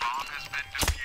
Bomb has been defeated.